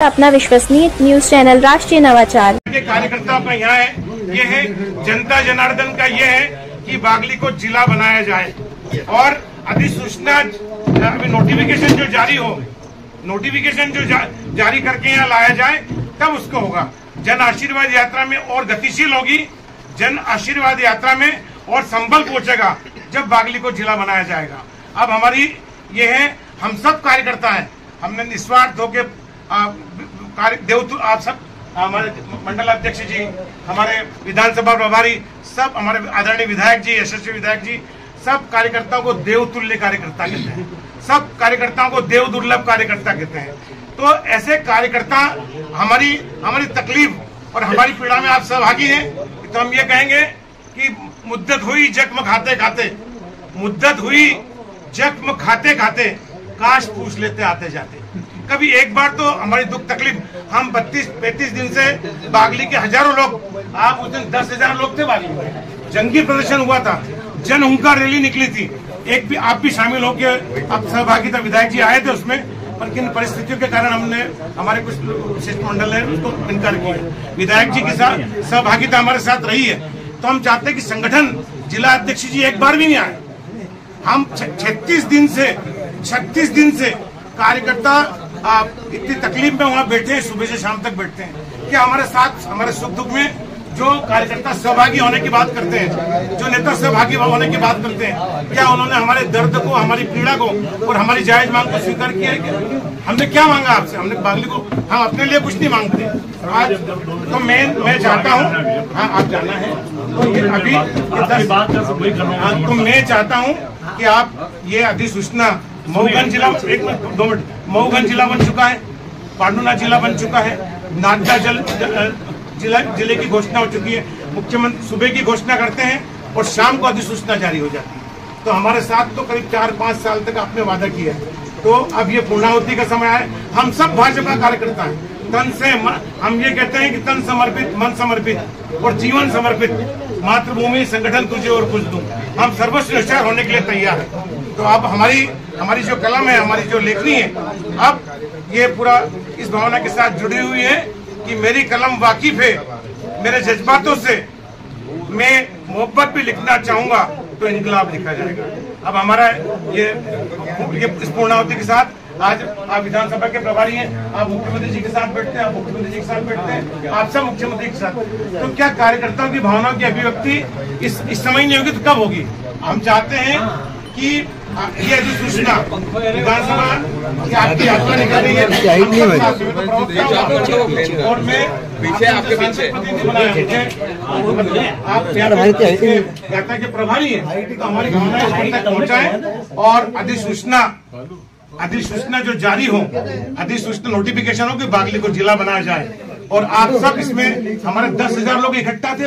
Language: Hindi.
अपना विश्वसनीय न्यूज़ चैनल राष्ट्रीय नवाचार। के कार्यकर्ताओं का यहाँ है ये है जनता जनार्दन का ये है कि बागली को जिला बनाया जाए। और अधिसूचना अभी नोटिफिकेशन जो जारी हो नोटिफिकेशन जो जा, जारी करके यहाँ लाया जाए तब उसको होगा। जन आशीर्वाद यात्रा में और गतिशील होगी। जन आशीर्वाद यात्रा में और संबल पहुंचेगा जब बागली को जिला बनाया जाएगा। अब हमारी ये है हम सब कार्यकर्ता है। हमने निस्वार्थ होके आ, कार्य देव आप सब हमारे मंडल अध्यक्ष जी हमारे विधानसभा प्रभारी सब हमारे आदरणीय विधायक जी यशस्वी विधायक जी सब कार्यकर्ताओं को देवतुल्य कार्यकर्ता कहते हैं। सब कार्यकर्ताओं को देव दुर्लभ कार्यकर्ता कहते हैं। तो ऐसे कार्यकर्ता हमारी हमारी तकलीफ़ और हमारी पीड़ा में आप सहभागी हैं। तो हम ये कहेंगे कि मुद्दत हुई जख्म खाते खाते। मुद्दत हुई जख्म खाते खाते काश पूछ लेते आते जाते। कभी एक बार तो हमारी दुख तकलीफ़, हम बत्तीस, पैंतीस दिन से बागली के हज़ारों लोग, आप उस दिन दस हज़ार लोग थे बागली जंगी प्रदर्शन हुआ था, जन हुंकार रैली निकली थी। एक भी, आप भी शामिल होकर आप सहभागिता विधायक जी आए थे उसमें, पर किन परिस्थितियों के कारण हमने, हमारे कुछ शिष्टमंडल ने उसको इनकार किया विधायक जी के साथ सहभागिता हमारे साथ रही है। तो हम चाहते हैं कि संगठन जिला अध्यक्ष जी एक बार भी नहीं आए। हम छत्तीस दिन से, छत्तीस दिन से कार्यकर्ता आप इतनी तकलीफ़ में वहाँ बैठे हैं सुबह से शाम तक बैठते हैं। कि हमारे साथ हमारे सुख दुख में जो कार्यकर्ता सहभागी होने की बात करते हैं जो नेता सहभागी होने की बात करते हैं क्या उन्होंने हमारे दर्द को हमारी पीड़ा को और हमारी जायज़ मांग को स्वीकार किया है क्या हमने क्या मांगा आपसे? हमने बागली को हम अपने लिए कुछ नहीं मांगते। आज तो मैं मैं चाहता हूँ हाँ आप जाना है। तो ये अभी हाँ, तो मैं चाहता हूँ कि आप ये अधिसूचना मऊगंज जिला, एक मिनट, दो मिनट। मऊगंज जिला बन चुका है, पांडुना जिला बन चुका है नागदा जल जिला, ज़िले की घोषणा हो चुकी है। मुख्यमंत्री सुबह की घोषणा करते हैं और शाम को अधिसूचना जारी हो जाती है। तो हमारे साथ तो करीब चार, पाँच साल तक आपने वादा किया है। तो अब ये पूर्णाहुति का समय है। हम सब भाजपा कार्यकर्ता हैं। तन से हम ये कहते हैं कि तन समर्पित, मन समर्पित और जीवन समर्पित मातृभूमि संगठन तुझे और कुछ दूँ। हम सर्वश्रेष्ठ होने के लिए तैयार है। तो आप हमारी हमारी जो कलम है, हमारी जो लेखनी है, अब ये पूरा इस भावना के साथ जुड़ी हुई है कि मेरी कलम वाकिफ है, मेरे जज्बातों से मैं मोहब्बत भी लिखना चाहूँगा तो इनकलाब लिखा जाएगा। अब हमारा ये ये इस पूर्णावती के साथ आज आप विधानसभा के प्रभारी हैं, आप मुख्यमंत्री जी के साथ बैठते हैं, आप मुख्यमंत्री जी के साथ बैठते हैं, आप सब मुख्यमंत्री के साथ। तो क्या कार्यकर्ताओं की भावनाओं की अभिव्यक्ति इस इस समय नहीं होगी तो कब होगी? हम चाहते हैं कि ये अधिसूचना विधानसभा की आपकी यात्रा निकल रही है। और मैं पीछे आपके पीछे। आप यात्रा के प्रभारी है तो हमारी भावनाएँ तक पहुँचाए और अधिसूचना अधिसूचना जो जारी हो अधिसूचना नोटिफिकेशन हो कि बागली को जिला बनाया जाए। और आप सब इसमें हमारे दस हज़ार लोग इकट्ठा थे।